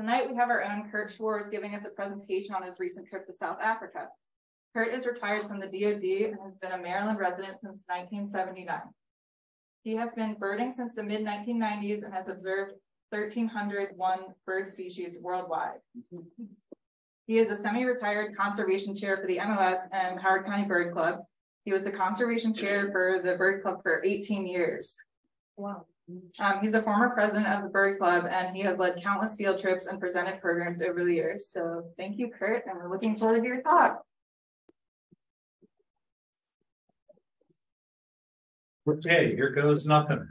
Tonight, we have our own Kurt Schwarz giving us a presentation on his recent trip to South Africa. Kurt is retired from the DoD and has been a Maryland resident since nineteen seventy-nine. He has been birding since the mid nineteen nineties and has observed thirteen hundred one bird species worldwide. He is a semi-retired conservation chair for the MOS and Howard County Bird Club. He was the conservation chair for the Bird Club for eighteen years. Wow. Um, he's a former president of the Bird Club and he has led countless field trips and presented programs over the years. So thank you, Kurt, and we're looking forward to your talk. Okay, here goes nothing.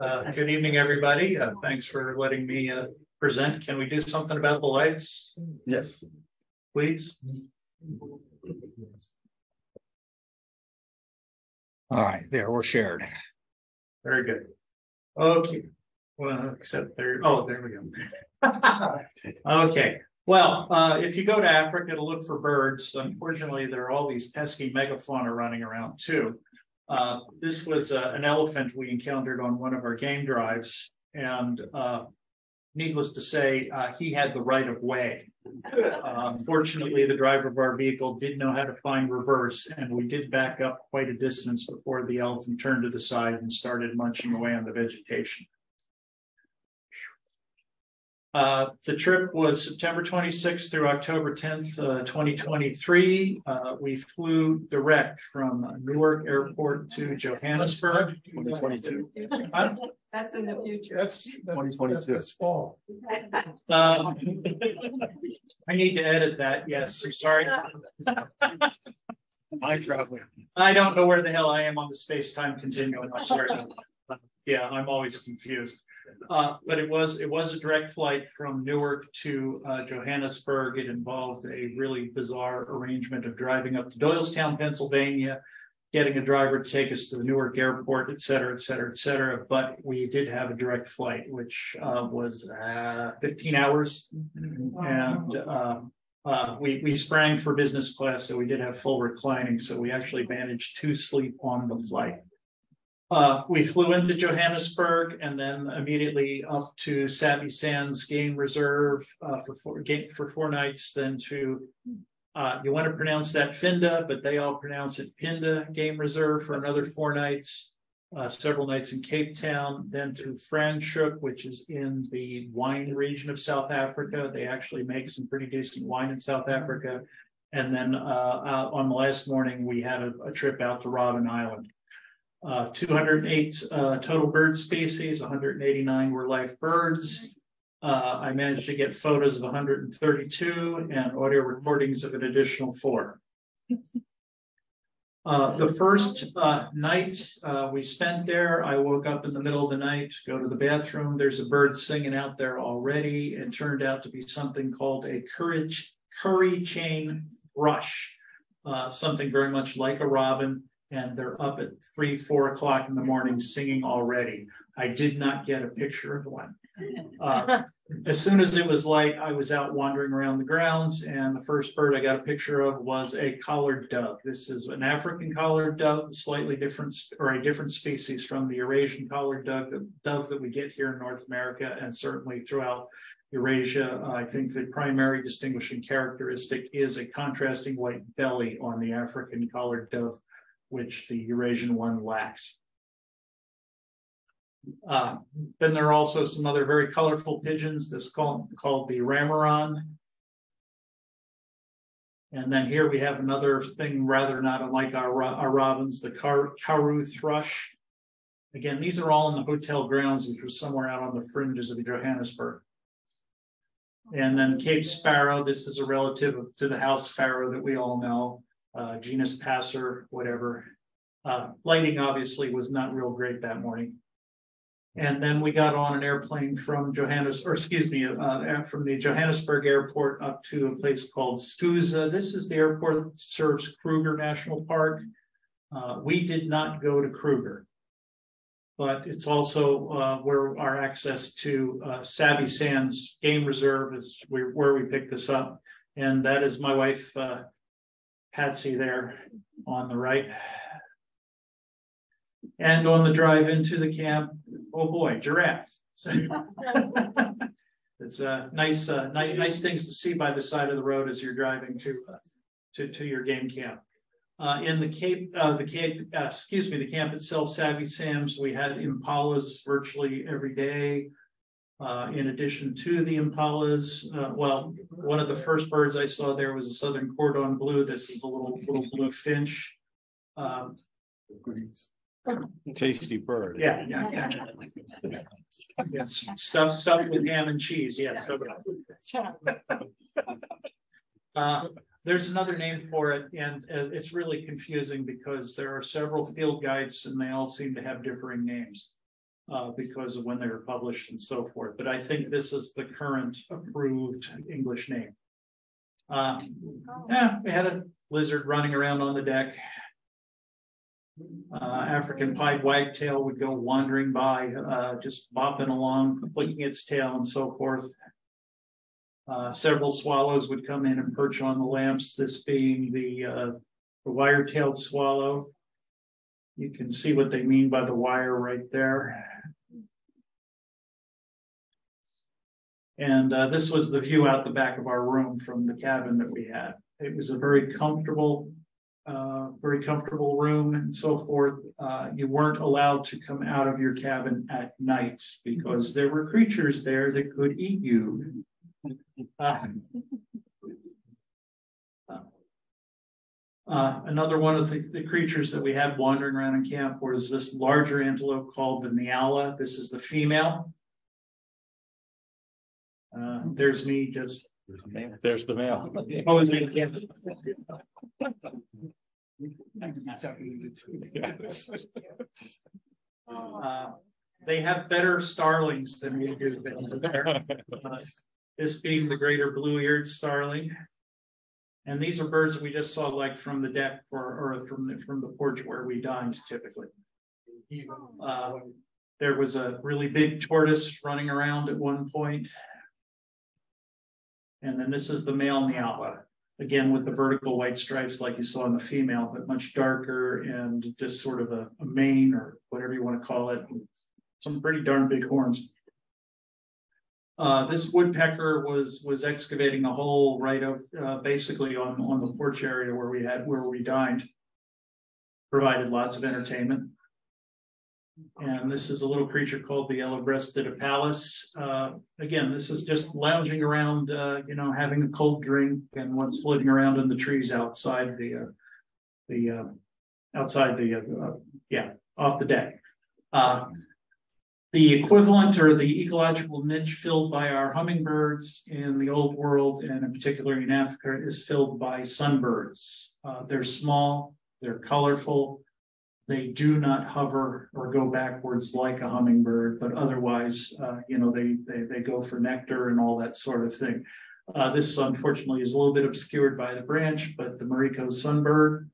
Uh, good evening, everybody. Uh, thanks for letting me, uh, present. Can we do something about the lights, Yes. please? All right, there, we're shared. Very good. Okay, well, except there, oh, there we go. Okay, well, uh, if you go to Africa to look for birds, unfortunately, there are all these pesky megafauna running around too. Uh, this was uh, an elephant we encountered on one of our game drives and, uh, needless to say, uh, he had the right of way. Unfortunately, the driver of our vehicle did know how to find reverse, and we did back up quite a distance before the elephant turned to the side and started munching away on the vegetation. Uh, the trip was September twenty-sixth through October tenth, uh, twenty twenty-three. Uh, we flew direct from Newark Airport to Johannesburg. Twenty twenty-two. That's in the future. That's. Twenty twenty-two. That's fall. Um, I need to edit that. Yes, I'm sorry. My traveling. I don't know where the hell I am on the space-time continuum. I'm sorry. Yeah, I'm always confused. Uh, but it was, it was a direct flight from Newark to uh, Johannesburg. It involved a really bizarre arrangement of driving up to Doylestown, Pennsylvania, getting a driver to take us to the Newark airport, et cetera, et cetera, et cetera. But we did have a direct flight, which uh, was uh, fifteen hours. And uh, uh, we, we sprang for business class, so we did have full reclining, so we actually managed to sleep on the flight. Uh, we flew into Johannesburg and then immediately up to Sabi Sands Game Reserve, uh, for four, ga- for four nights, then to uh, you want to pronounce that Finda, but they all pronounce it Pinda Game Reserve for another four nights. Uh, several nights in Cape Town, then to Franschhoek, which is in the wine region of South Africa. They actually make some pretty decent wine in South Africa. And then, uh, uh, on the last morning, we had a, a trip out to Robben Island. Uh, two hundred and eight, uh, total bird species, hundred and eighty-nine were live birds. Uh, I managed to get photos of hundred and thirty-two and audio recordings of an additional four. Uh, the first, uh, night, uh, we spent there, I woke up in the middle of the night, go to the bathroom, there's a bird singing out there already. It turned out to be something called a courage, Kurrichane thrush. Uh, something very much like a robin, and they're up at three, four o'clock in the morning singing already. I did not get a picture of one. Uh, as soon as it was light, I was out wandering around the grounds and the first bird I got a picture of was a collared dove. This is an African collared dove, slightly different or a different species from the Eurasian collared dove, the dove that we get here in North America and certainly throughout Eurasia. I think the primary distinguishing characteristic is a contrasting white belly on the African collared dove, which the Eurasian one lacks. Uh, then there are also some other very colorful pigeons, this called, called the Rameron. And then here we have another thing rather not unlike our, our robins, the car, Karoo thrush. Again, these are all in the hotel grounds, which was somewhere out on the fringes of Johannesburg. And then Cape Sparrow, this is a relative of- to the house sparrow that we all know, uh, genus passer, whatever. Uh, lighting obviously was not real great that morning. And then we got on an airplane from Johannes, or excuse me, uh, from the Johannesburg airport up to a place called Skuza. This is the airport that serves Kruger National Park. Uh, we did not go to Kruger. But it's also, uh, where our access to, uh, Sabi Sands Game Reserve is where, where we picked this up. And that is my wife, uh, Patsy there on the right. And on the drive into the camp, oh boy, giraffe. So- It's a nice, uh, nice, nice things to see by the side of the road as you're driving to, uh, to, to your game camp. Uh, in the Cape, uh, the Cape, uh, excuse me, the camp itself, Sabi Sands, we had impalas virtually every day. Uh, in addition to the impalas, uh, well, one of the first birds I saw there was a southern cordon-bleu. This is a little, little blue finch. Um, Tasty bird. yeah, yeah, yeah. Yes, stuff, stuff with ham and cheese, yes. Uh, there's another name for it, and uh, it's really confusing because there are several field guides and they all seem to have differing names. Uh, because of when they were published and so forth, but I think this is the current approved English name. Uh, yeah, we had a lizard running around on the deck. Uh, African pied wagtail would go wandering by, uh, just bopping along, flicking its tail and so forth. Uh, several swallows would come in and perch on the lamps, this being the, uh, the wire-tailed swallow. You can see what they mean by the wire right there. And, uh, this was the view out the back of our room from the cabin that we had. It was a very comfortable, uh, very comfortable room and so forth. Uh, you weren't allowed to come out of your cabin at night because there were creatures there that could eat you. Uh, another one of the, the creatures that we had wandering around in camp was this larger antelope called the Nyala. This is the female. Uh, there's me just There's the male. posing. Yes. Uh, they have better starlings than we do. Uh, This being the greater blue-eared starling. And these are birds that we just saw like from the deck or, or from the, from the porch where we dined typically. Uh, there was a really big tortoise running around at one point. And then this is the male Nyala, again with the vertical white stripes like you saw in the female, but much darker and just sort of a, a mane or whatever you want to call it. Some pretty darn big horns. Uh, this woodpecker was, was excavating a hole right up, uh, basically on, on the porch area where we had, where we dined. Provided lots of entertainment. And this is a little creature called the yellow-breasted apalis. Uh, again, this is just lounging around, uh, you know, having a cold drink and what's floating around in the trees outside the, uh, the, uh, outside the, uh, yeah, off the deck. Uh, the equivalent or the ecological niche filled by our hummingbirds in the old world and in particular in Africa is filled by sunbirds. They're small, they're colorful, they do not hover or go backwards like a hummingbird, but otherwise, uh, you know, they, they, they go for nectar and all that sort of thing. Uh, this unfortunately is a little bit obscured by the branch, but the Marico sunbird.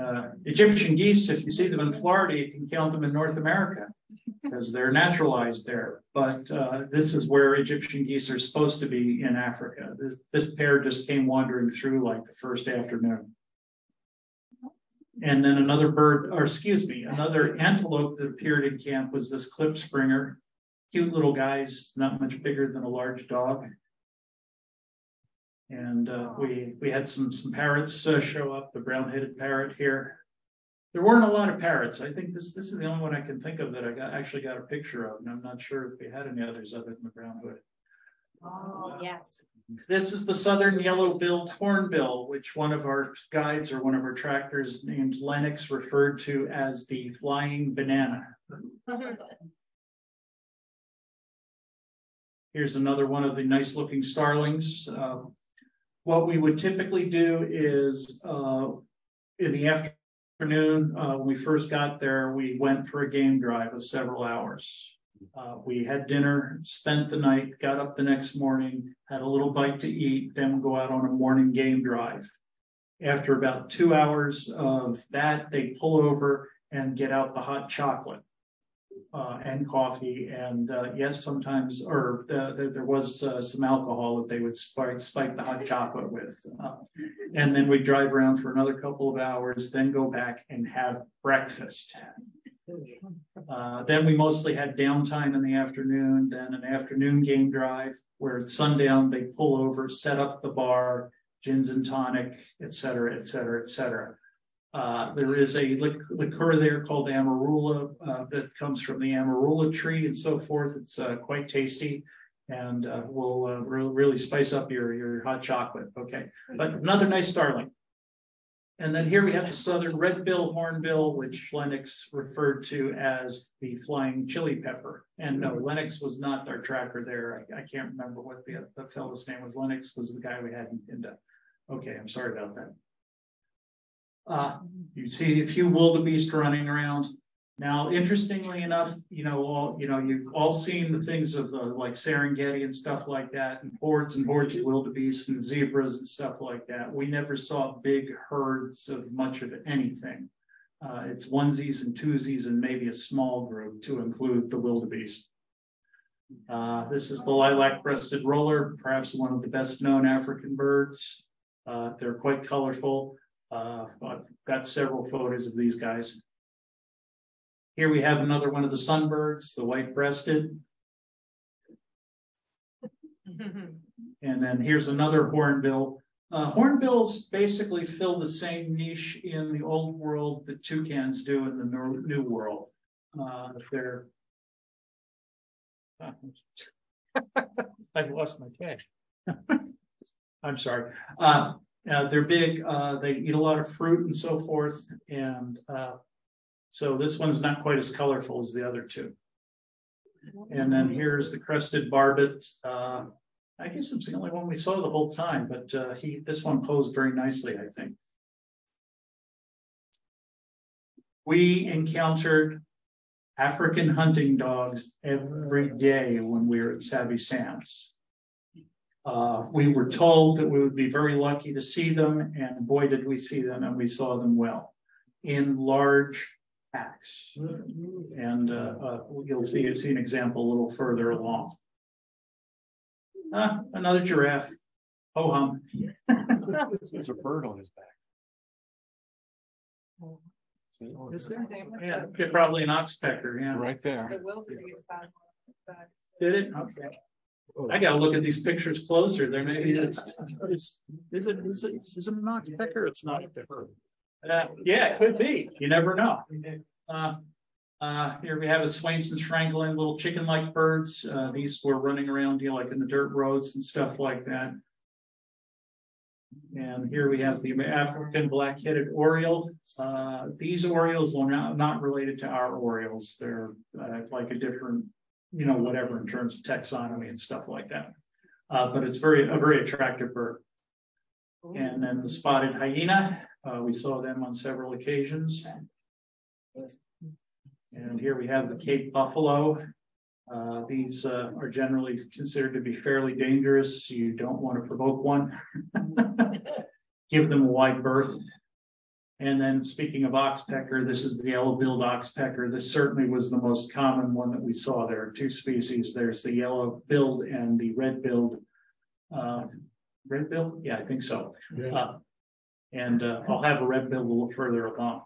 Uh, Egyptian geese, if you see them in Florida, you can count them in North America because they're naturalized there. But uh, this is where Egyptian geese are supposed to be in Africa. This, this pair just came wandering through like the first afternoon. And then another bird, or excuse me, another antelope that appeared in camp was this klipspringer. Cute little guys, not much bigger than a large dog. And uh, we we had some some parrots uh, show up. The brown-headed parrot here. There weren't a lot of parrots. I think this this is the only one I can think of that I got actually got a picture of, and I'm not sure if we had any others other than the brown hood. Oh, yes. This is the southern yellow-billed hornbill, which one of our guides or one of our tractors named Lennox referred to as the flying banana. Here's another one of the nice-looking starlings. Uh, what we would typically do is uh, in the afternoon, uh, when we first got there, we went for a game drive of several hours. Uh, we had dinner, spent the night, got up the next morning, had a little bite to eat, then go out on a morning game drive. After about two hours of that, they pull over and get out the hot chocolate uh, and coffee. And uh, yes, sometimes, or uh, there, was uh, some alcohol that they would spike, spike the hot chocolate with. Uh, and then we drive around for another couple of hours, then go back and have breakfast. Uh, then we mostly had downtime in the afternoon, then an afternoon game drive where at sundown they pull over, set up the bar, gins and tonic, et cetera, et cetera, et cetera. Uh, there is a lic- liqueur there called Amarula, uh, that comes from the Amarula tree and so forth. It's, uh, quite tasty. And, uh, will, uh, re- really spice up your, your hot chocolate, okay? But another nice starling. And then here we have the southern red bill hornbill, which Lennox referred to as the flying chili pepper. And no, Lennox was not our tracker there. I, I can't remember what the, the fellow's name was. Lennox was the guy we had in, in Okay, I'm sorry about that. Uh, you see a few wildebeest running around. Now, interestingly enough, you know, all, you know, you've all seen the things of the, like Serengeti and stuff like that, and hordes and hordes of wildebeest and zebras and stuff like that. We never saw big herds of much of anything. Uh, it's onesies and twosies and maybe a small group to include the wildebeest. Uh, this is the lilac breasted roller, perhaps one of the best known African birds. Uh, they're quite colorful. Uh, I've got several photos of these guys. Here we have another one of the sunbirds, the white breasted. And then here's another hornbill. Uh, hornbills basically fill the same niche in the old world that toucans do in the new, new world. Uh, they're. I've lost my cash. I'm sorry. Uh, uh, they're big, uh, they eat a lot of fruit and so forth, and, uh. So this one's not quite as colorful as the other two. And then here's the crested barbet, uh, I guess it's the only one we saw the whole time, but, uh, he, this one posed very nicely, I think. We encountered African hunting dogs every day when we were at Sabi Sands. Uh, we were told that we would be very lucky to see them, and boy, did we see them, and we saw them well in large packs. And uh, uh, you'll see, you'll see an example a little further along. Ah, another giraffe. Oh hum. There's a bird on his back. See? Is there? Yeah, yeah, probably an oxpecker, yeah. Right there. The wildebeest found. Did it? Okay. I gotta look at these pictures closer. There maybe it's, it's, is it, is it, is it an oxpecker? It's not. Uh, yeah, it could be. You never know. Uh, uh, here we have a Swainson's francolin, little chicken-like birds. Uh, these were running around, you know, like in the dirt roads and stuff like that. And here we have the African black-headed oriole. Uh, these orioles are not, not related to our orioles. They're uh, like a different, you know, whatever in terms of taxonomy and stuff like that. But it's very, a very attractive bird. And then the spotted hyena, uh, we saw them on several occasions. And here we have the Cape buffalo. Uh, these, uh, are generally considered to be fairly dangerous. You don't want to provoke one. Give them a wide berth. And then speaking of oxpecker, this is the yellow-billed oxpecker. This certainly was the most common one that we saw. There are two species. There's the yellow-billed and the red-billed. Uh, red-billed? Yeah, I think so. Uh, and uh, I'll have a red bill a little further along.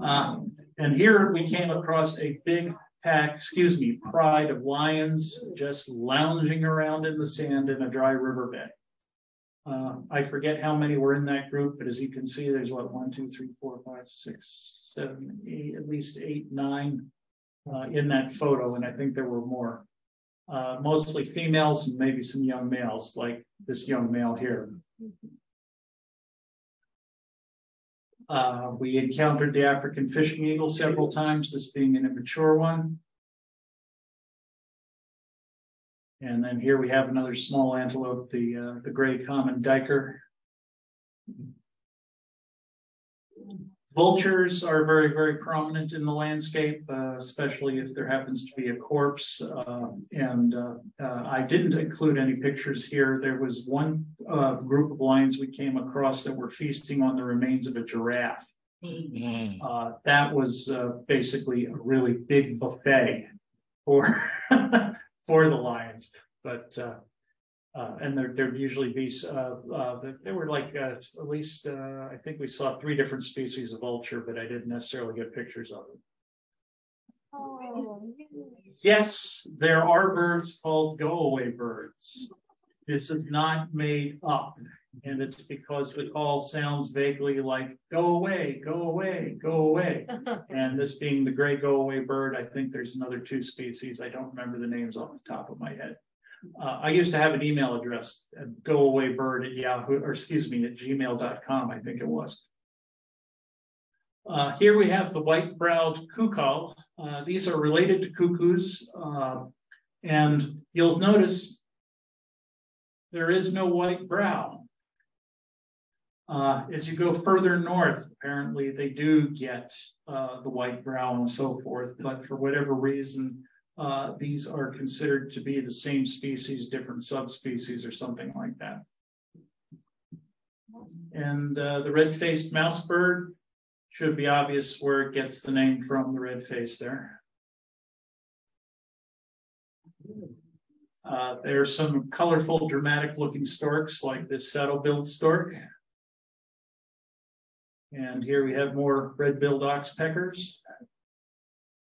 Um, and here we came across a big pack, excuse me, pride of lions just lounging around in the sand in a dry riverbed. Uh, I forget how many were in that group, but as you can see, there's what, one, two, three, four, five, six, seven, eight, at least eight, nine uh, in that photo, and I think there were more. Uh, mostly females and maybe some young males, like this young male here. Uh, we encountered the African fishing eagle several times, this being an immature one. And then here we have another small antelope, the, uh, the gray common duiker. Vultures are very, very prominent in the landscape, uh, especially if there happens to be a corpse. Uh, and, uh, uh, I didn't include any pictures here. There was one, uh, group of lions we came across that were feasting on the remains of a giraffe. Mm. Uh, that was, uh, basically a really big buffet for, for the lions, but, uh, and there, there'd usually be, uh, uh, there were like, uh, at least, uh, I think we saw three different species of vulture, but I didn't necessarily get pictures of them. Yes, there are birds called go-away birds. This is not made up, and it's because the call sounds vaguely like, go away, go away, go away. And this being the gray go-away bird, I think there's another two species. I don't remember the names off the top of my head. Uh, I used to have an email address, uh, goawaybird at Yahoo, or excuse me, at gmail.com, I think it was. Uh, here we have the white-browed cuckoo. Uh, these are related to cuckoos. Uh, and you'll notice there is no white brow. Uh, as you go further north, apparently they do get uh, the white brow and so forth, but for whatever reason, uh, these are considered to be the same species, different subspecies, or something like that. And uh, the red-faced mouse bird should be obvious where it gets the name from, the red face there. Uh, are some colorful, dramatic looking storks like this saddle-billed stork. And here we have more red-billed oxpeckers.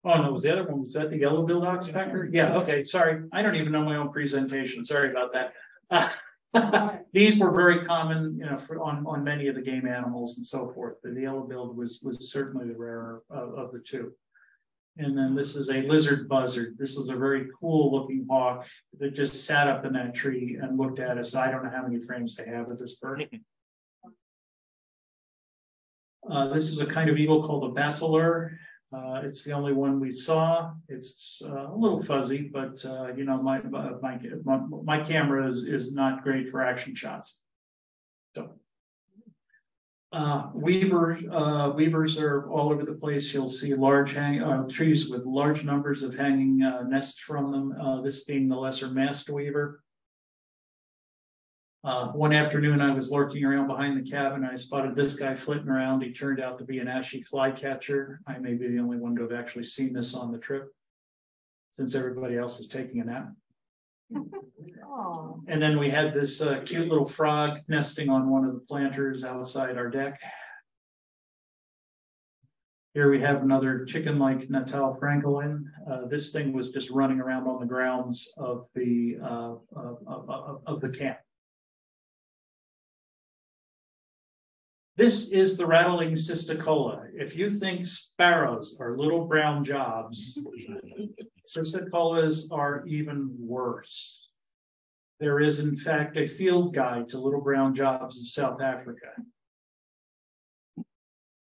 Oh, no, was the other one, was that the yellow-billed oxpecker? Yeah, okay, sorry. I don't even know my own presentation. Sorry about that. These were very common, you know, for, on, on many of the game animals and so forth. The yellow-billed was, was certainly the rarer of, of the two. And then this is a lizard buzzard. This was a very cool looking hawk that just sat up in that tree and looked at us. I don't know how many frames to have of this bird. Uh, this is a kind of eagle called a bateleur. Uh, it's the only one we saw. It's uh, a little fuzzy, but uh, you know, my, my, my, my camera is, is not great for action shots. So. Uh, weaver, uh, weavers are all over the place. You'll see large hang, uh, trees with large numbers of hanging nests from them. This being the lesser masked weaver. Uh, one afternoon, I was lurking around behind the cabin. I spotted this guy flitting around. He turned out to be an ashy flycatcher. I may be the only one to have actually seen this on the trip, since everybody else is taking a nap. And then we had this uh, cute little frog nesting on one of the planters outside our deck. Here we have another chicken-like Natal francolin. Uh, this thing was just running around on the grounds of the uh, of, of, of the camp. This is the rattling cisticola. If you think sparrows are little brown jobs, cisticolas are even worse. There is, in fact, a field guide to little brown jobs in South Africa.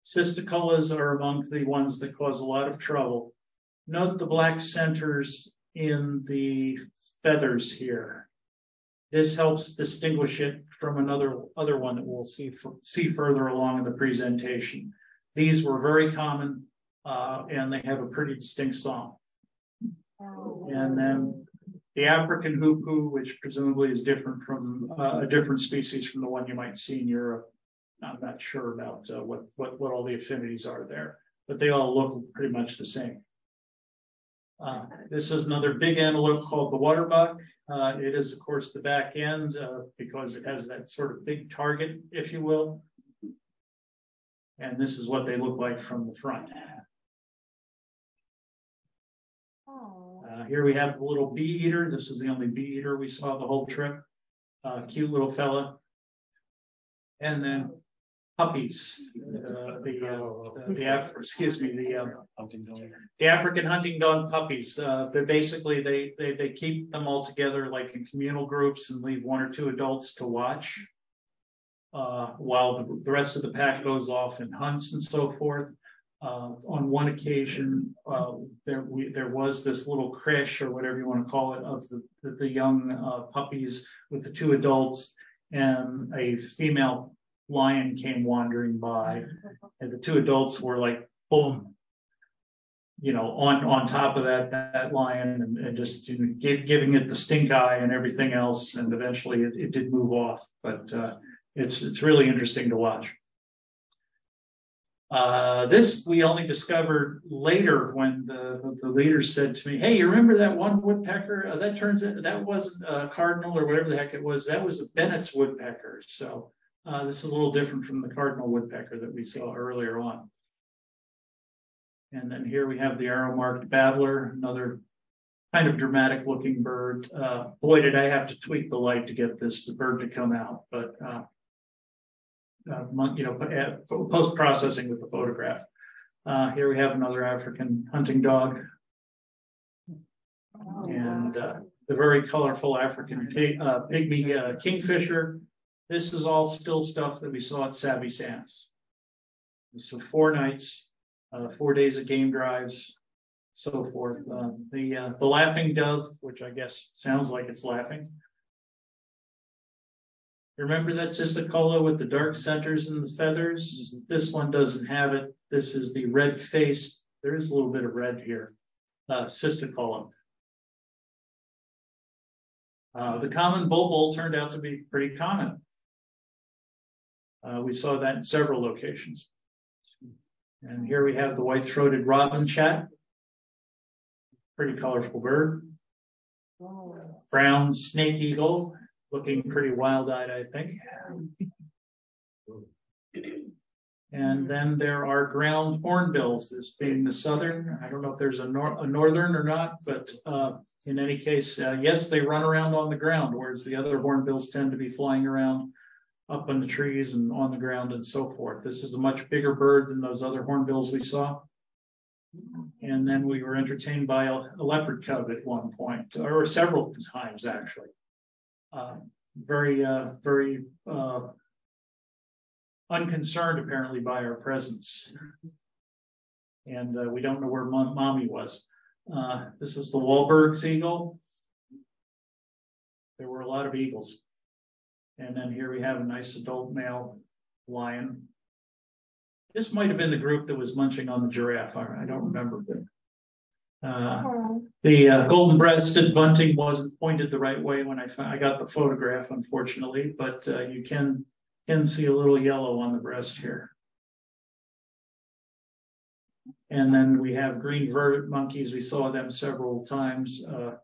Cisticolas are among the ones that cause a lot of trouble. Note the black centers in the feathers here. This helps distinguish it from another other one that we'll see see further along in the presentation. These were very common, uh, and they have a pretty distinct song. And then the African hoopoe, which presumably is different from uh, a different species from the one you might see in Europe. I'm not sure about uh, what, what, what all the affinities are there, but they all look pretty much the same. Uh, this is another big antelope called the waterbuck. Uh, it is, of course, the back end uh, because it has that sort of big target, if you will. And this is what they look like from the front. Uh, here we have a little bee eater. This is the only bee eater we saw the whole trip. Uh, cute little fella. And then puppies, uh, the, uh, the, Af- excuse me, the, uh, the African hunting dog puppies. Uh, they're basically, they, they, they keep them all together like in communal groups and leave one or two adults to watch. Uh, while the, the rest of the pack goes off and hunts and so forth. Uh, on one occasion, uh, there we there was this little creche or whatever you want to call it of the the, the young uh, puppies with the two adults and a female lion came wandering by, and the two adults were like boom, you know, on on top of that that lion and, and just you know, give, giving it the stink eye and everything else, and eventually it, it did move off, but uh, it's it's really interesting to watch. Uh, this we only discovered later when the, the, leader said to me, Hey, you remember that one woodpecker? Uh, that turns out that wasn't a cardinal or whatever the heck it was. That was a Bennett's woodpecker. So uh, this is a little different from the cardinal woodpecker that we saw earlier on. And then here we have the arrow marked babbler, another kind of dramatic looking bird. Uh, boy, did I have to tweak the light to get this the bird to come out, but uh, uh, you know, post processing with the photograph. Uh, here we have another African hunting dog and uh, the very colorful African pi- uh, pygmy uh, kingfisher. This is all still stuff that we saw at Sabi Sands. So four nights, uh, four days of game drives, so forth. Uh, the uh, the laughing dove, which I guess sounds like it's laughing. Remember that cisticola with the dark centers and the feathers? This one doesn't have it. This is the red face. There is a little bit of red here. Uh. Uh, the common bulbul turned out to be pretty common. Uh, we saw that in several locations. And here we have the white-throated robin chat. Pretty colorful bird. Brown snake eagle, looking pretty wild-eyed, I think. And then there are ground hornbills, this being the southern. I don't know if there's a, nor- a northern or not, but uh, in any case, uh, yes, they run around on the ground, whereas the other hornbills tend to be flying around up in the trees and on the ground and so forth. This is a much bigger bird than those other hornbills we saw. And then we were entertained by a, a leopard cub at one point, or several times actually. Uh, very, uh, very uh, unconcerned apparently by our presence. And uh, we don't know where mom- mommy was. Uh, this is the Wahlberg's eagle. There were a lot of eagles. And then here we have a nice adult male lion. This might have been the group that was munching on the giraffe. I, don't remember, but uh, the uh, golden breasted bunting wasn't pointed the right way when I found, I got the photograph, unfortunately, but uh, you can can see a little yellow on the breast here. And then we have green vervet monkeys. We saw them several times. Uh,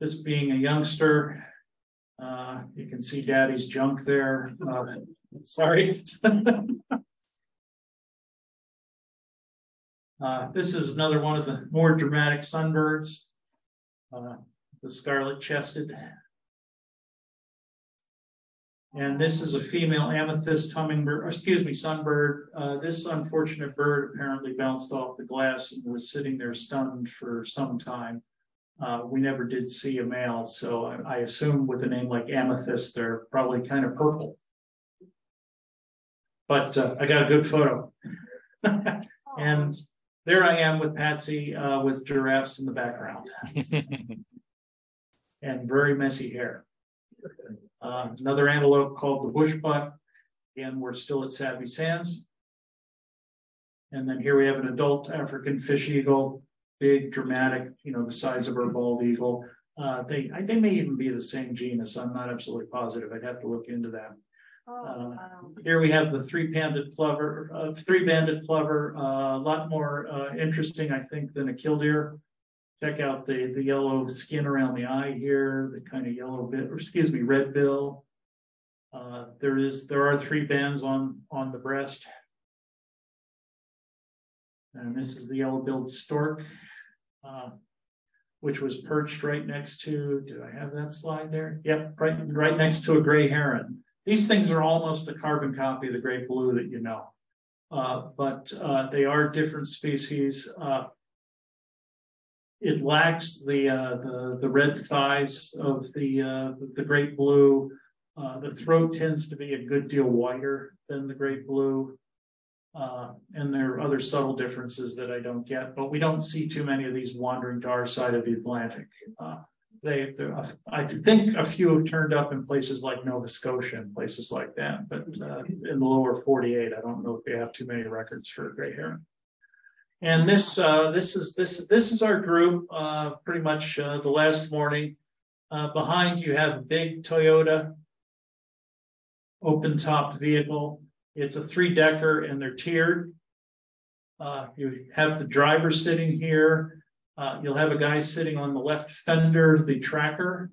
this being a youngster, uh, you can see daddy's junk there. Uh, sorry. uh, this is another one of the more dramatic sunbirds, uh, the scarlet chested. And this is a female amethyst hummingbird, excuse me, sunbird. Uh, this unfortunate bird apparently bounced off the glass and was sitting there stunned for some time. Uh, we never did see a male, so I, I assume with a name like amethyst, they're probably kind of purple. But uh, I got a good photo. and there I am with Patsy uh, with giraffes in the background and very messy hair. Uh, another antelope called the bush buck. Again, we're still at Sabi Sands. And then here we have an adult African fish eagle, big, dramatic, you know, the size of our bald eagle. Uh, they, I, they may even be the same genus. I'm not absolutely positive. I'd have to look into that. Uh, here we have the three-banded plover, uh, three-banded plover, uh, a lot more uh, interesting, I think, than a killdeer. Check out the, the yellow skin around the eye here, the kind of yellow bit, or excuse me, red bill. Uh, there is, there are three bands on, on the breast. And this is the yellow-billed stork, uh, which was perched right next to, did I have that slide there? Yep, right, right next to a gray heron. These things are almost a carbon copy of the great blue that you know. Uh, but uh, they are different species. Uh, it lacks the uh, the the red thighs of the uh, the great blue. Uh, the throat tends to be a good deal wider than the great blue. Uh, and there are other subtle differences that I don't get, but we don't see too many of these wandering to our side of the Atlantic. Uh, they, I think a few have turned up in places like Nova Scotia and places like that, but uh, in the lower 48, I don't know if they have too many records for gray heron. And this uh, this is this this is our group. Uh, pretty much uh, the last morning. Uh, behind you have big Toyota open top vehicle. It's a three decker and they're tiered. Uh, you have the driver sitting here. Uh, you'll have a guy sitting on the left fender, the tracker.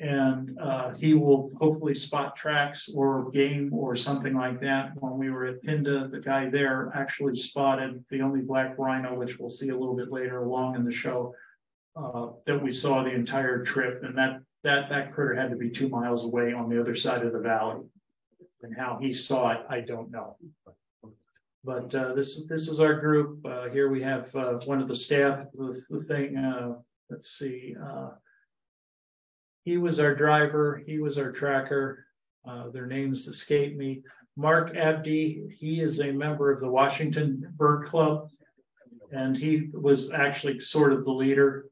And uh, he will hopefully spot tracks or game or something like that. When we were at Pinda, the guy there actually spotted the only black rhino, which we'll see a little bit later along in the show. Uh, that we saw the entire trip, and that that that critter had to be two miles away on the other side of the valley. And how he saw it, I don't know. But uh, this is this is our group. Uh, here we have uh, one of the staff with the thing. Uh, let's see. Uh, he was our driver. He was our tracker. Uh, their names escape me. Mark Abdi. He is a member of the Washington Bird Club, and he was actually sort of the leader.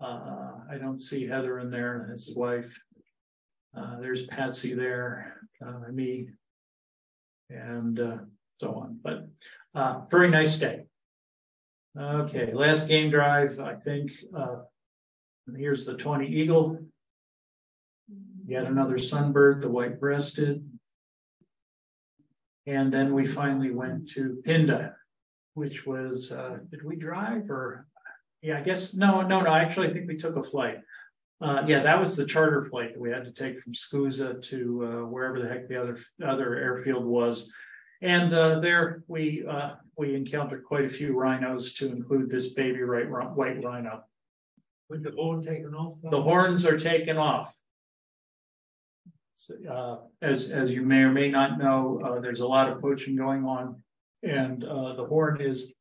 I don't see Heather in there. That's his wife. There's Patsy there. me, and so on. But uh, very nice day. Okay, last game drive, I think. Uh, here's the Tawny Eagle. Yet another sunbird, the white breasted. And then we finally went to Pinda, which was, uh, did we drive or? Yeah, I guess, no, no, no, actually, I think we took a flight. Uh, yeah, that was the charter flight that we had to take from Scusa to uh, wherever the heck the other other airfield was. And uh, there we uh, we encountered quite a few rhinos to include this baby right, white rhino. With the horn taken off? The horns are taken off. So, uh, as as you may or may not know, uh, there's a lot of poaching going on, and uh, the horn is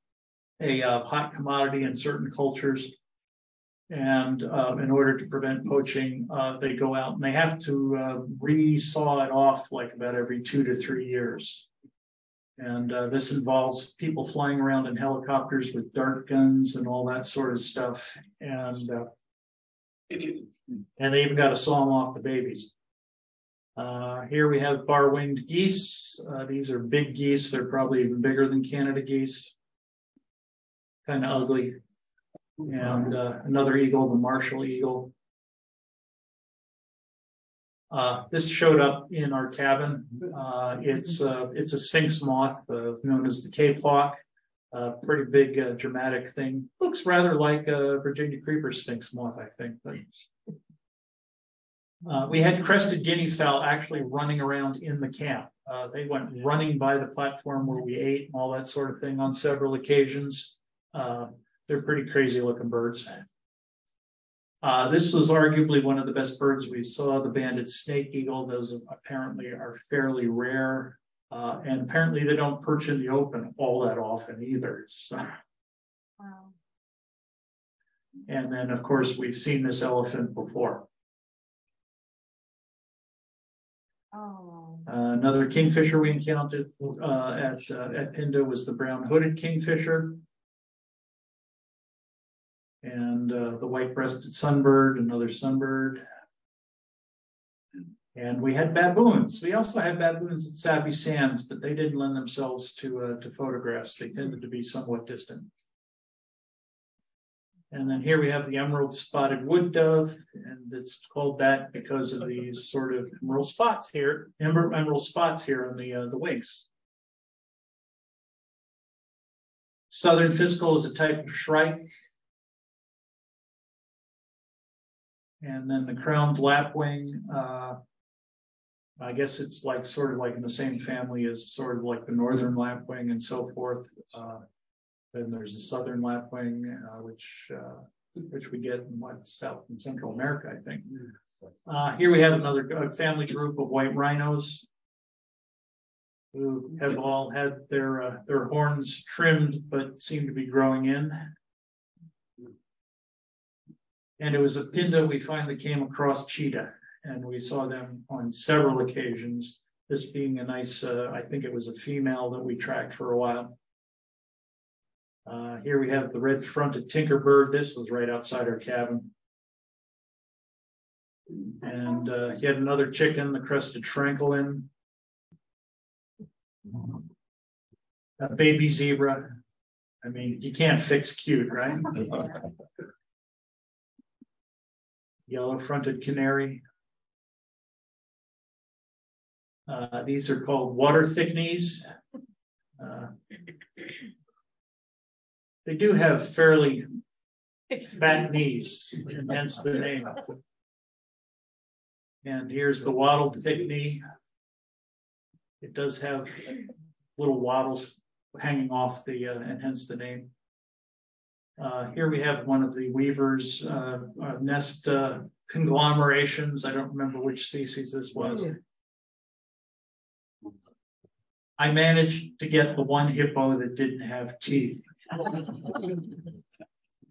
a uh, hot commodity in certain cultures. And in order to prevent poaching, they go out and they have to re-saw it off like about every two to three years. And uh, this involves people flying around in helicopters with dart guns and all that sort of stuff. And uh, and they even got to saw them off the babies. Uh, here we have bar-winged geese. Uh, these are big geese. They're probably even bigger than Canada geese. Kind of ugly. And uh, another eagle, the martial eagle. Uh, this showed up in our cabin. Uh, it's uh, it's a sphinx moth uh, known as the Kaploch. pretty big uh, dramatic thing. Looks rather like a Virginia creeper sphinx moth, I think. But uh, we had crested guinea fowl actually running around in the camp. they went running by the platform where we ate and all that sort of thing on several occasions. They're pretty crazy looking birds. Uh, this was arguably one of the best birds we saw, the banded snake eagle. Those apparently are fairly rare. Uh, and apparently they don't perch in the open all that often either. So. Wow. And then, of course, we've seen this elephant before. Oh. Uh, another kingfisher we encountered uh, at uh, at Pinda was the brown hooded kingfisher and uh, the white-breasted sunbird, another sunbird. And we had baboons. We also had baboons at Sabi Sands, but they didn't lend themselves to uh, to photographs. They tended to be somewhat distant. And then here we have the emerald spotted wood dove, and it's called that because of these sort of emerald spots here, emerald spots here on the uh, the wings. Southern fiscal is a type of shrike. And then the crowned lapwing, uh, I guess it's like sort of like in the same family as sort of like the northern lapwing and so forth. Uh, then there's the southern lapwing, uh, which uh, which we get in what South and Central America, I think. Uh, here we have another family group of white rhinos who have all had their uh, their horns trimmed, but seem to be growing in. And it was a Pinda we finally came across cheetah, and we saw them on several occasions. This being a nice, uh, I think it was a female that we tracked for a while. Uh, here we have the red-fronted tinkerbird. This was right outside our cabin. And uh, yet another chicken, the crested francolin. A baby zebra. I mean, you can't fix cute, right? yellow fronted canary. Uh, these are called water thick-knees. Uh, they do have fairly fat knees, hence the name. And here's the wattled thick-knee. It does have little wattles hanging off the, uh, and hence the name. Uh, here we have one of the weavers, uh, uh, nest, uh, conglomerations. I don't remember which species this was. I managed to get the one hippo that didn't have teeth.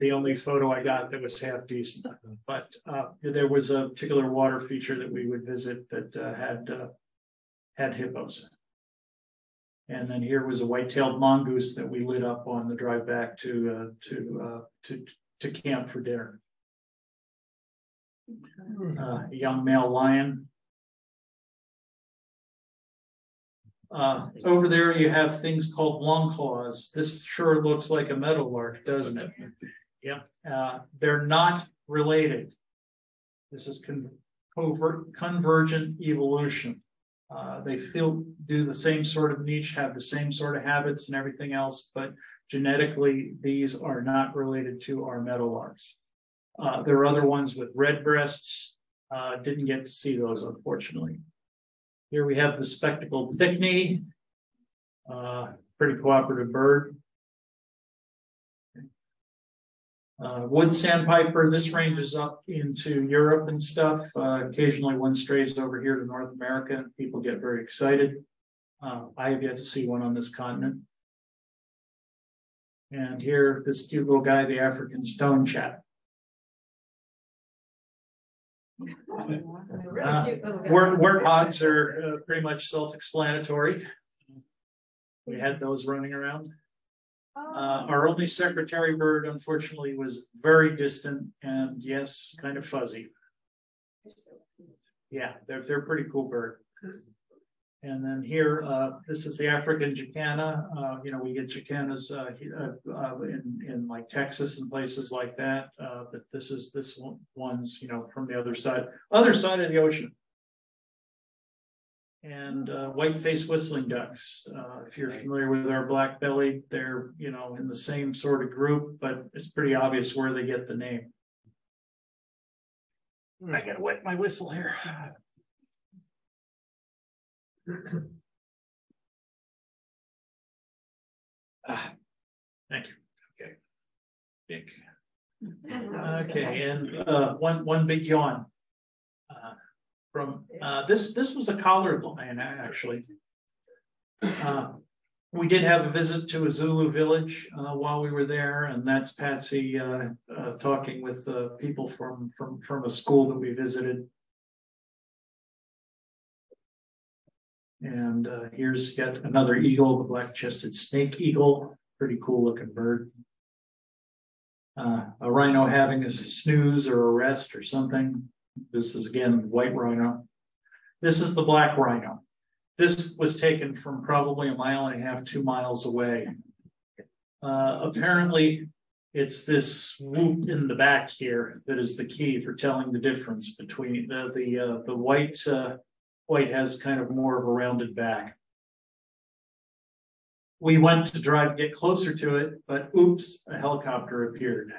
The only photo I got that was half decent, but uh, there was a particular water feature that we would visit that uh, had uh, had hippos. And then here was a white-tailed mongoose that we lit up on the drive back to uh, to uh, to to camp for dinner. Uh, a young male lion. Uh, over there you have things called long claws. This sure looks like a meadowlark, doesn't it? Yep, uh, they're not related. This is con- covert, convergent evolution. Uh, they feel do the same sort of niche, have the same sort of habits and everything else, but genetically, these are not related to our meadowlarks. Uh, there are other ones with red breasts. Uh, didn't get to see those, unfortunately. Here we have the spectacled thick-knee. Uh, pretty cooperative bird. Uh, wood sandpiper, this ranges up into Europe and stuff. Uh, occasionally one strays over here to North America and people get very excited. Uh, I have yet to see one on this continent. And here, this cute little guy, the African stone chat. Uh, Wart, warthogs are uh, pretty much self-explanatory. We had those running around. Uh, our only secretary bird unfortunately was very distant and yes, kind of fuzzy. Yeah, they're, they're pretty cool bird. And then here, uh, this is the African jacana. Uh, you know, we get jacanas, uh, uh, uh, in, in like Texas and places like that. But this is, this one- one's, you know, from the other side, other side of the ocean. And, uh, white-faced whistling ducks. Uh, if you're familiar with our black belly, they're, you know, in the same sort of group, but it's pretty obvious where they get the name. I gotta wet my whistle here. Ah, Thank you. Okay. Big. Okay, and uh, one, one big yawn. From, uh, this, this was a collared lion, actually. Uh, We did have a visit to a Zulu village uh, while we were there, and that's Patsy uh, uh, talking with uh, people from, from, from a school that we visited. And here's yet another eagle, the black-chested snake eagle, pretty cool looking bird. A rhino having a snooze or a rest or something. This is again white rhino. This is the black rhino. This was taken from probably a mile and a half, two miles away. Uh, apparently, it's this whoop in the back here that is the key for telling the difference between the the uh, the white uh, white has kind of more of a rounded back. We went to drive, get closer to it, but oops, a helicopter appeared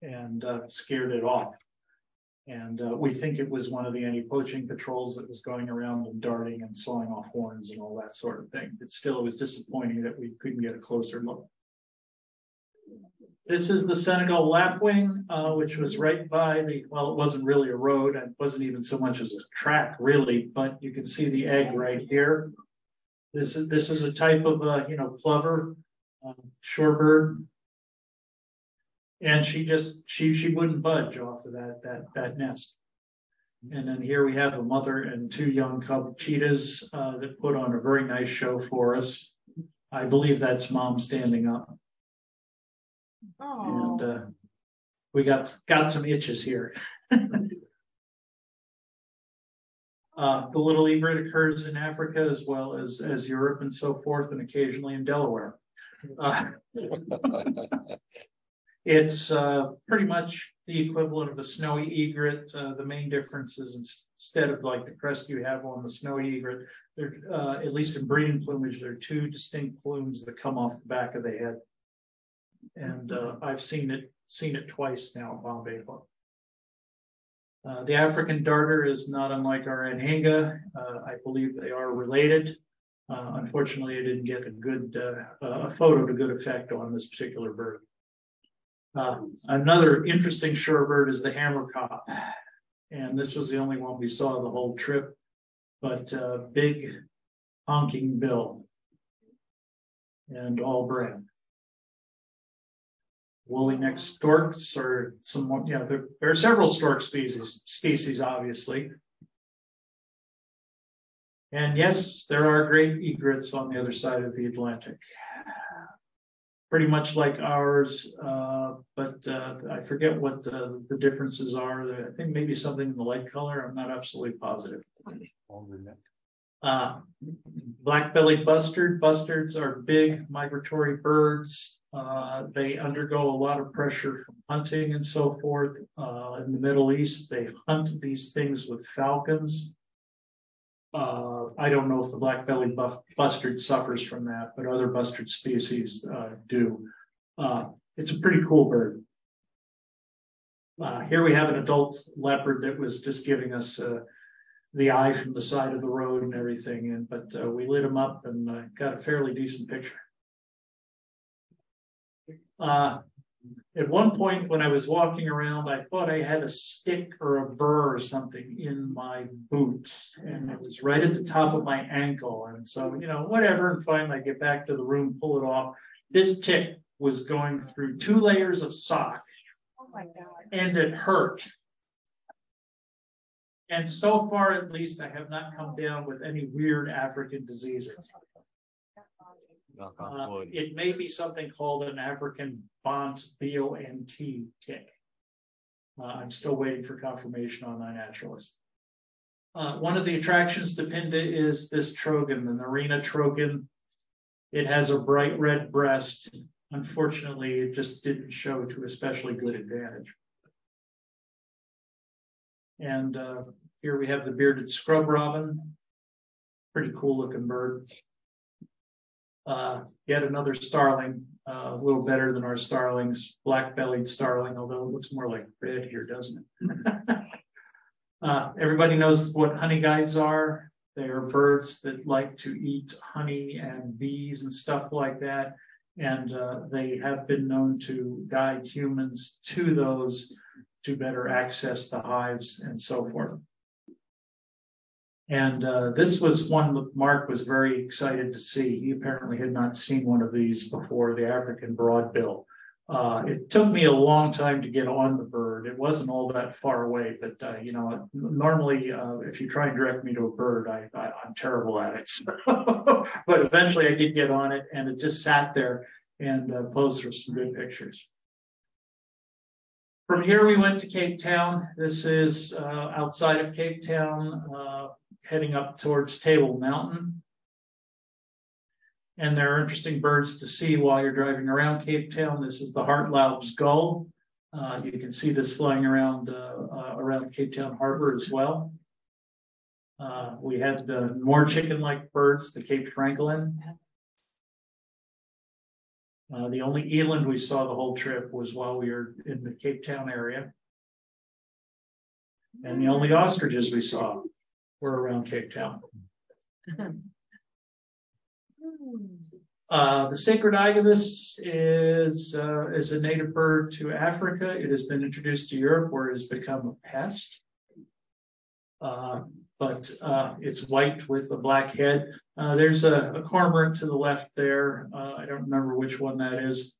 and uh, scared it off. And uh, we think it was one of the anti-poaching patrols that was going around and darting and sawing off horns and all that sort of thing. But still, it was disappointing that we couldn't get a closer look. This is the Senegal lapwing, uh, which was right by the, well, it wasn't really a road, and wasn't even so much as a track really, but you can see the egg right here. This is, this is a type of, uh, you know, plover, um, shorebird. And she just, she, she wouldn't budge off of that, that, that nest. And then here we have a mother and two young cub cheetahs, uh, that put on a very nice show for us. I believe that's mom standing up. Oh, And uh, we got, got some itches here. Uh, the little egret occurs in Africa as well as, as Europe and so forth, and occasionally in Delaware. It's uh, pretty much the equivalent of a snowy egret. Uh, the main difference is instead of like the crest you have on the snowy egret, there, uh, at least in breeding plumage, there are two distinct plumes that come off the back of the head. And uh, I've seen it, seen it twice now at Bombay. Uh, the African darter is not unlike our anhinga. Uh, I believe they are related. Uh, unfortunately, I didn't get a good, uh, a photo to good effect on this particular bird. Uh, another interesting shorebird is the hammerkop. And this was the only one we saw the whole trip, but, uh, big honking bill. And all bred. Woolly neck storks are somewhat, yeah, there, there are several stork species, species, obviously. And yes, there are great egrets on the other side of the Atlantic. Pretty much like ours, uh, but, uh, I forget what the, the differences are. I think maybe something in the light color. I'm not absolutely positive. Uh, black-bellied bustard. Bustards are big migratory birds. Uh, they undergo a lot of pressure from hunting and so forth. Uh, in the Middle East, they hunt these things with falcons. Uh, I don't know if the black-bellied buff bustard suffers from that, but other bustard species, uh, do. Uh, it's a pretty cool bird. Uh, here we have an adult leopard that was just giving us, uh, the eye from the side of the road and everything, and, but, we lit him up and, got a fairly decent picture. At one point when I was walking around, I thought I had a stick or a burr or something in my boot, and it was right at the top of my ankle. And so, you know, whatever. And finally, I get back to the room, pull it off. This tick was going through two layers of sock, Oh, my God. and it hurt. And so far, at least, I have not come down with any weird African diseases. Knock Uh, wood. it may be something called an African Bont B O N T tick. Uh, I'm still waiting for confirmation on my naturalist. Uh, one of the attractions to Phinda is this trogon, the Narina trogon. It has a bright red breast. Unfortunately, it just didn't show to especially good advantage. And, uh, here we have the bearded scrub robin. Pretty cool looking bird. Uh, yet another starling, uh, a little better than our starlings, black bellied starling, although it looks more like red here, doesn't it? Uh, everybody knows what honey guides are. They are birds that like to eat honey and bees and stuff like that. And, uh, they have been known to guide humans to those to better access the hives and so forth. And uh, this was one that Mark was very excited to see. He apparently had not seen one of these before, the African broadbill. Uh, it took me a long time to get on the bird. It wasn't all that far away, but uh, you know, normally uh, if you try and direct me to a bird, I, I I'm terrible at it. but eventually, I did get on it, and it just sat there and uh, posed for some good pictures. From here, we went to Cape Town. This is uh, outside of Cape Town, uh, heading up towards Table Mountain. And there are interesting birds to see while you're driving around Cape Town. This is the Hartlaub's gull. Uh, you can see this flying around uh, uh, around Cape Town Harbor as well. Uh, we had uh, more chicken-like birds, the Cape Francolin. Uh, the only eland we saw the whole trip was while we were in the Cape Town area. And the only ostriches we saw were around Cape Town. Uh, the sacred ibis is, uh, is a native bird to Africa. It has been introduced to Europe where it has become a pest. Uh, but, uh, it's white with a black head. Uh, there's a, a cormorant to the left there. Uh, I don't remember which one that is.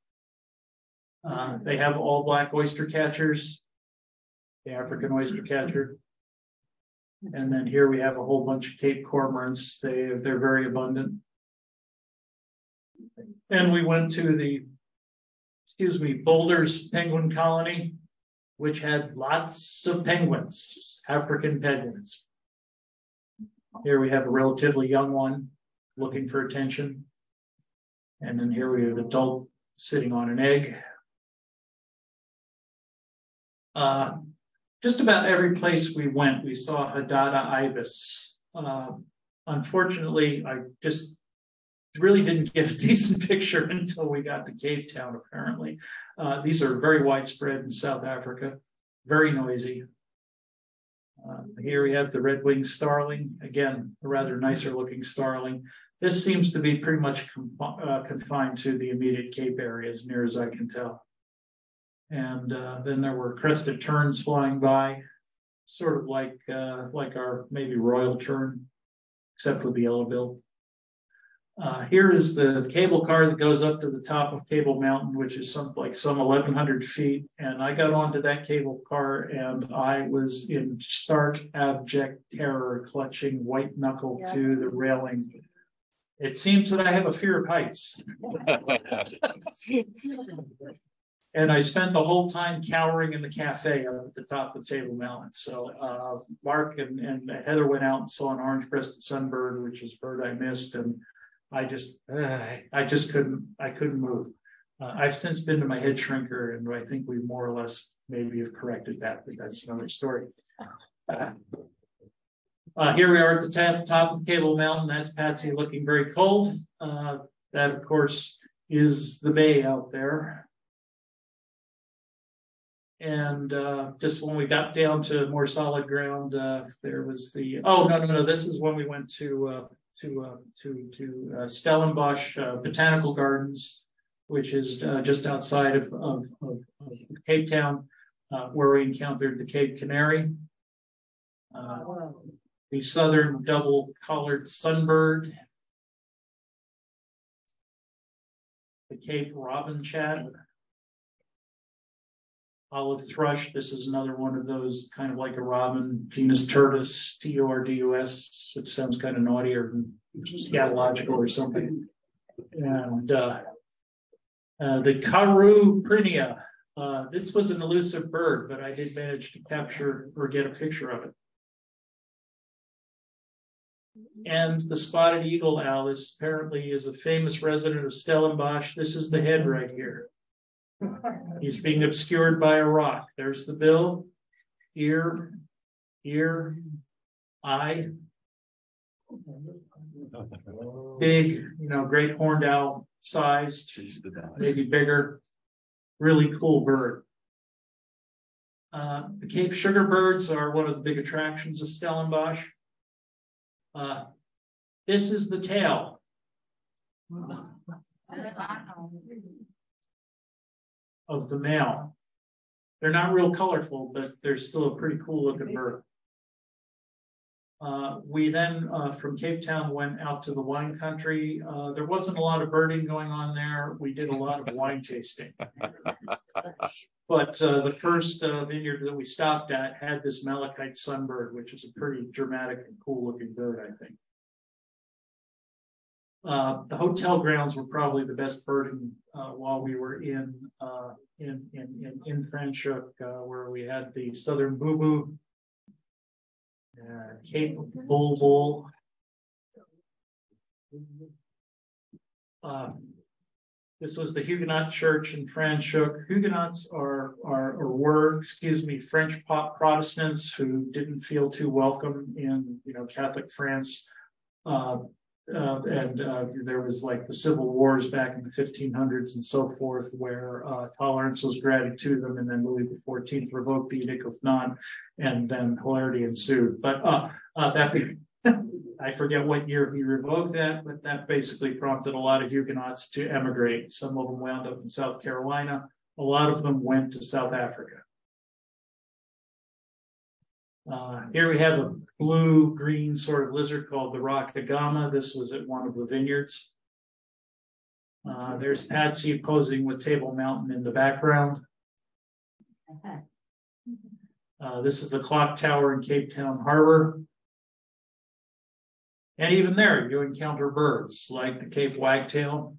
They have all black oyster catchers. The African oyster catcher. And then here we have a whole bunch of Cape cormorants. They, they're very abundant. And we went to the, excuse me, Boulders Penguin Colony, which had lots of penguins, African penguins. Here we have a relatively young one looking for attention. And then here we have an adult sitting on an egg. Uh, just about every place we went, we saw Hadada ibis. Uh, unfortunately, I just really didn't get a decent picture until we got to Cape Town, apparently. Uh, these are very widespread in South Africa, very noisy. Uh, here we have the red winged starling, again, a rather nicer looking starling. This seems to be pretty much uh, confined to the immediate Cape area, as near as I can tell. And uh, then there were crested terns flying by, sort of like uh, like our maybe royal tern, except with the yellow bill. Uh, here is the cable car that goes up to the top of Table Mountain, which is some like some eleven hundred feet. And I got onto that cable car and I was in stark abject terror, clutching white knuckle to the railing. It seems that I have a fear of heights. And I spent the whole time cowering in the cafe up at the top of Table Mountain. So uh, Mark and, and Heather went out and saw an orange breasted sunbird, which is a bird I missed, and I just uh, I just couldn't I couldn't move. Uh, I've since been to my head shrinker, and I think we more or less maybe have corrected that, but that's another story. Uh, here we are at the top, top of Table Mountain. That's Patsy looking very cold. Uh, that, of course, is the bay out there. And uh, just when we got down to more solid ground, uh, there was the, oh, no, no, no, this is when we went to, uh, to, uh, to, to uh, Stellenbosch uh, Botanical Gardens, which is just outside of, of, of, of Cape Town, where we encountered the Cape Canary. The southern double-collared sunbird. The Cape robin chat. Olive thrush, this is another one of those kind of like a robin, genus Turdus, T U R D U S, which sounds kind of naughty or scatological or something. And uh, uh, the Karoo prinia, uh, this was an elusive bird, but I did manage to capture or get a picture of it. And the spotted eagle owl is apparently is a famous resident of Stellenbosch. This is the head right here. He's being obscured by a rock. There's the bill, ear, ear, eye. Big, you know, great horned owl size, maybe bigger. Really cool bird. Uh, the Cape sugar birds are one of the big attractions of Stellenbosch. Uh, this is the tail of the male. They're not real colorful, but they're still a pretty cool looking bird. Uh, we then, uh, from Cape Town, went out to the wine country. Uh, there wasn't a lot of birding going on there. We did a lot of wine tasting. But uh, the first uh, vineyard that we stopped at had this malachite sunbird, which is a pretty dramatic and cool looking bird, I think. Uh, the hotel grounds were probably the best birding uh, while we were in uh, in in in, in Franschhoek, uh, where we had the southern boubou, uh, Cape Bulbul. Uh, this was the Huguenot Church in Franschhoek. Huguenots are, are, or were, excuse me, French Protestants who didn't feel too welcome in, you know, Catholic France. Uh, and uh, there was like the civil wars back in the 1500s and so forth, where uh, tolerance was granted to them, and then Louis XIV revoked the Edict of Nantes, and then hilarity ensued. But uh, uh, that be, I forget what year he revoked that, but that basically prompted a lot of Huguenots to emigrate. Some of them wound up in South Carolina. A lot of them went to South Africa. Uh, here we have a blue green sort of lizard called the rock agama. This was at one of the vineyards. Uh, there's Patsy posing with Table Mountain in the background. Uh, this is the clock tower in Cape Town Harbor. And even there, you encounter birds like the Cape Wagtail.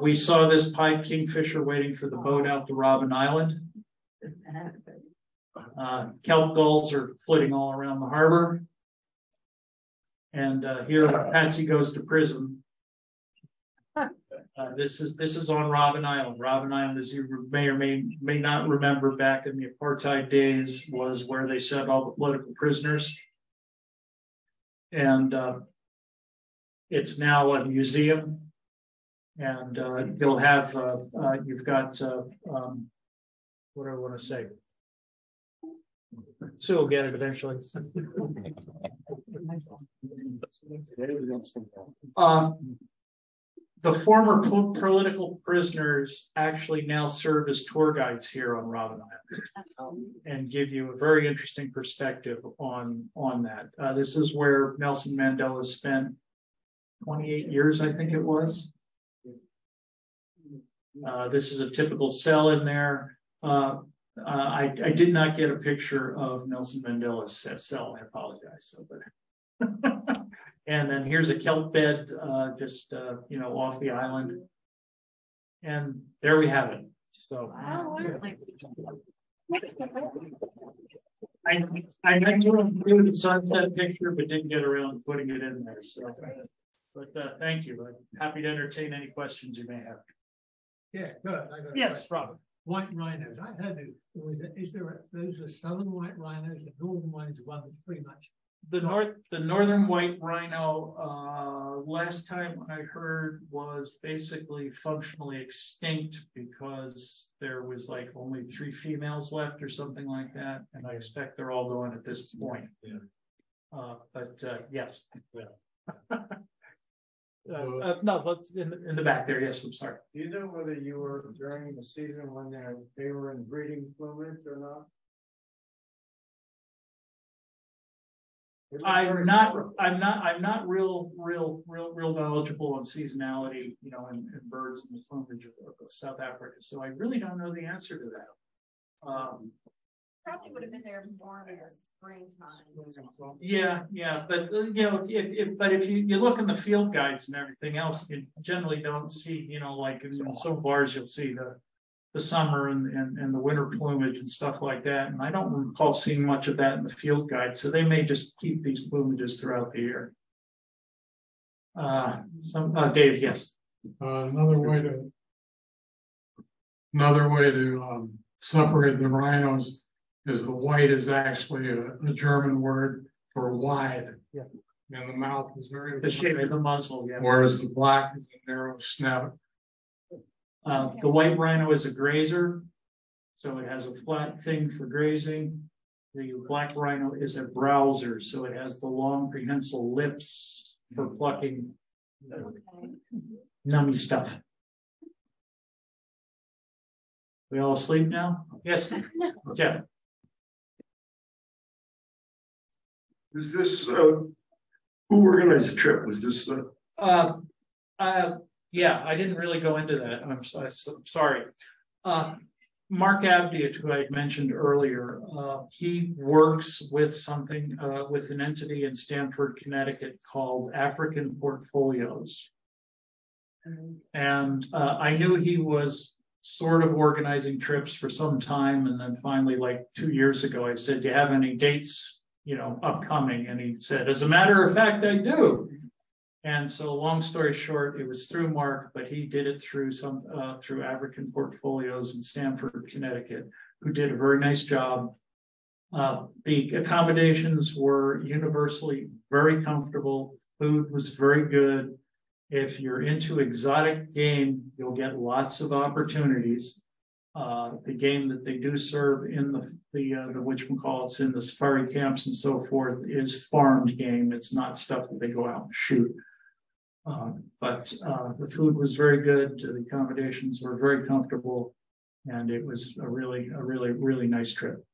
We saw this pied kingfisher waiting for the boat out to Robben Island. Uh, kelp gulls are flitting all around the harbor. And uh, here Patsy goes to prison. Uh, this is this is on Robben Island. Robben Island, as you may or may may not remember, back in the apartheid days, was where they sent all the political prisoners, and uh, it's now a museum. And uh, you'll have uh, uh, you've got uh, um, what do I want to say? So we'll get it eventually. Um, the former po- political prisoners actually now serve as tour guides here on Robben Island. And give you a very interesting perspective on, on that. Uh, this is where Nelson Mandela spent twenty-eight years, I think it was. Uh, this is a typical cell in there. Uh, uh, I, I did not get a picture of Nelson Mandela's cell, I apologize, so, but. And then here's a kelp bed, uh, just, uh, you know, off the island. And there we have it, so. I, I meant to include the sunset picture, but didn't get around to putting it in there, so. But, uh, thank you, I'm happy to entertain any questions you may have. Yeah, good. I got a Yes, question. Robert. White rhinos, I heard it, is there, a- those are southern white rhinos, the northern one is one that's pretty much. The north, the northern white rhino, uh, last time I heard was basically functionally extinct because there was like only three females left or something like that, and I expect they're all gone at this point. Yeah. Uh, but, uh, yes. Uh, uh, no, let's, in, the- in the back there, yes, I'm sorry. Do you know whether you were during the season when they, they were in breeding plumage or not? It was very I'm not, colorful. I'm not, I'm not real, real, real, real knowledgeable on seasonality, you know, and, and birds and the plumage of, of South Africa, so I really don't know the answer to that. Um, Probably would have been there more in the springtime. yeah, yeah, but, uh, you know, if, if, but if you, you look in the field guides and everything else, you generally don't see, you know, like in some bars, you'll see the. The summer and, and, and the winter plumage and stuff like that, and I don't recall seeing much of that in the field guide, so they may just keep these plumages throughout the year. Uh, some, uh, Dave, yes. Uh, another way to. Another way to, um, separate the rhinos is the white is actually a, a German word for wide. Yeah. And the mouth is very. The shape of the muzzle, yeah. Whereas the black is a narrow snout. Uh, the white rhino is a grazer. So it has a flat thing for grazing. The black rhino is a browser, so it has the long prehensile lips for plucking nummy stuff. We all asleep now? Yes, Jeff? Is this, uh, who organized the trip? Was this, uh, Uh, uh, yeah, I didn't really go into that. I'm so, so- sorry. Uh, Mark Abdiat, who I had mentioned earlier, uh, he works with something, uh, with an entity in Stamford, Connecticut called African Portfolios. And, uh, I knew he was sort of organizing trips for some time, and then finally, like two years ago, I said, do you have any dates, you know, upcoming? And he said, as a matter of fact, I do. And so, long story short, it was through Mark, but he did it through some, uh, through African Portfolios in Stamford, Connecticut, who did a very nice job. Uh, the accommodations were universally very comfortable, food was very good. If you're into exotic game, you'll get lots of opportunities. Uh, the game that they do serve in the, the, uh, the whatchamacallits in the safari camps and so forth is farmed game. It's not stuff that they go out and shoot. Uh, but, uh, the food was very good, the accommodations were very comfortable, and it was a really, a really, really nice trip.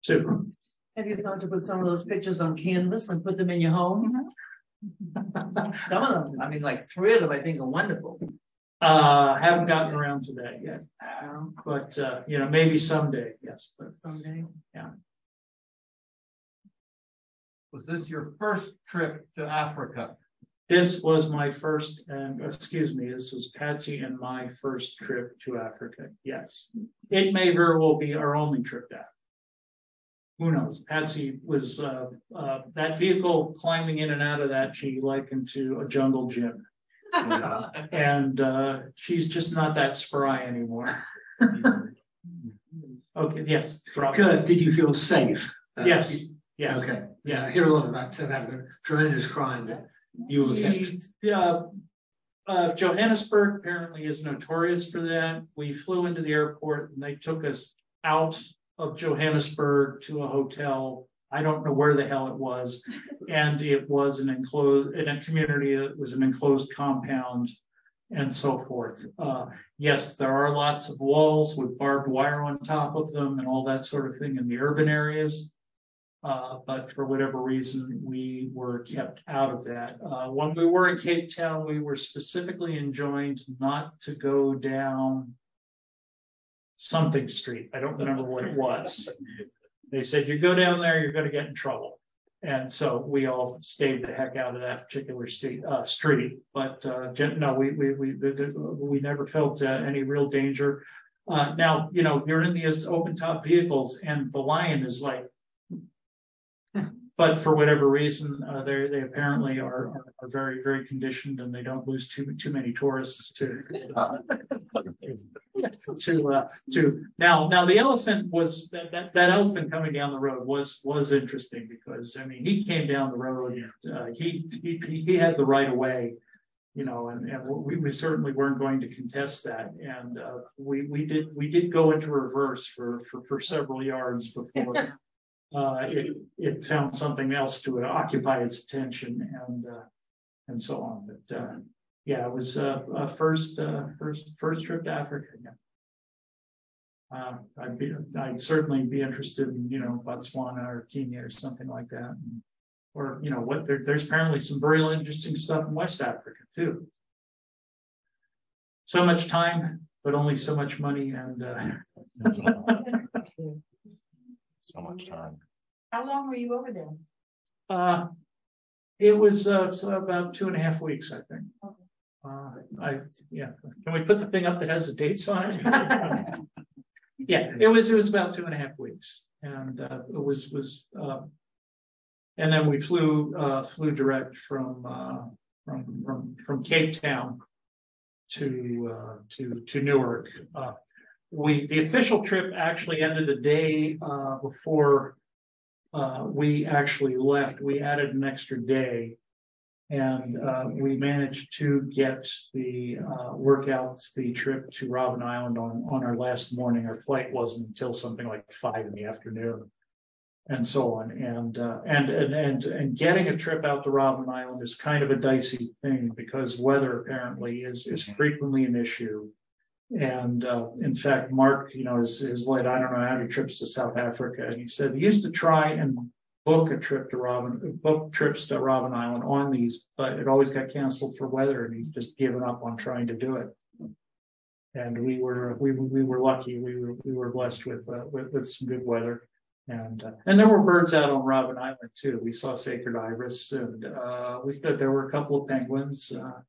Super. Have you thought to put some of those pictures on canvas and put them in your home? Some of them, I mean, like three of them, I think are wonderful. Uh, haven't gotten around to that yet, but, uh, you know, maybe someday, yes, but Someday. Yeah. Was this your first trip to Africa? This was my first, and excuse me, this was Patsy and my first trip to Africa. Yes. It may very well be our only trip to Africa. Who knows? Patsy was, uh, uh, that vehicle climbing in and out of that, she likened to a jungle gym. And, uh, she's just not that spry anymore. Okay, yes, Rob. Good, did you feel safe? Uh, Yes, Yeah. Okay, yeah, Yeah. I hear a lot about South Africa, tremendous crime, but you were kept. The, uh, uh, Johannesburg apparently is notorious for that. We flew into the airport and they took us out of Johannesburg to a hotel. I don't know where the hell it was. And it was an enclosed, in a community, it was an enclosed compound and so forth. Uh, yes, there are lots of walls with barbed wire on top of them and all that sort of thing in the urban areas. Uh, but for whatever reason, we were kept out of that. Uh, when we were in Cape Town, we were specifically enjoined not to go down something street. I don't remember what it was. They said, you go down there, you're gonna get in trouble. And so we all stayed the heck out of that particular street, uh, street, but, uh, no, we, we, we, we never felt, uh, any real danger. Uh, now, you know, you're in these open top vehicles and the lion is like. But for whatever reason, uh, they, they apparently are, are, are very, very conditioned and they don't lose too, too many tourists to. To, uh, to, now, now the elephant was, that, that, that elephant coming down the road was, was interesting because, I mean, he came down the road, uh, he, he, he- he had the right of way. You know, and, and we, we certainly weren't going to contest that, and, uh, we, we did, we did go into reverse for, for, for several yards before. Uh, it, it found something else to occupy its attention and, uh, and so on, but, uh, yeah, it was, uh, a first, uh, first, first trip to Africa, yeah. Uh, I'd be, I'd certainly be interested in, you know, Botswana or Kenya or something like that. Or, you know, what, there, there's apparently some very interesting stuff in West Africa too. So much time, but only so much money and, uh, much time. How long were you over there? uh, it was, uh, so about two and a half weeks, I think. Uh, I, yeah, can we put the thing up that has the dates on it? Yeah, it was, it was about two and a half weeks and, uh, it was, was, uh. And then we flew, uh, flew direct from, uh, from, from, from Cape Town. To, uh, to, to Newark. Uh, we, the official trip actually ended a day, uh, before. Uh, we actually left, we added an extra day. And uh, we managed to get the uh, workouts, the trip to Robben Island on, on our last morning. Our flight wasn't until something like five in the afternoon. And so on, and uh, and and and and getting a trip out to Robben Island is kind of a dicey thing because weather apparently is is frequently an issue. And uh, in fact, Mark, you know, has, has I don't know how many trips to South Africa, and he said he used to try and book a trip to Robben, book trips to Robben Island on these, but it always got canceled for weather and he's just given up on trying to do it. And we were, we, we were lucky, we were, we were blessed with, uh, with, with some good weather. And, uh, and there were birds out on Robben Island too. We saw sacred ibis and, uh, we thought there were a couple of penguins, uh,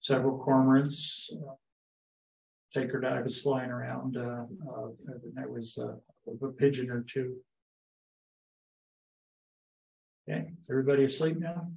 several cormorants. Uh, Sacred ibis flying around, uh, uh, there was, uh, a pigeon or two. Okay, is everybody asleep now?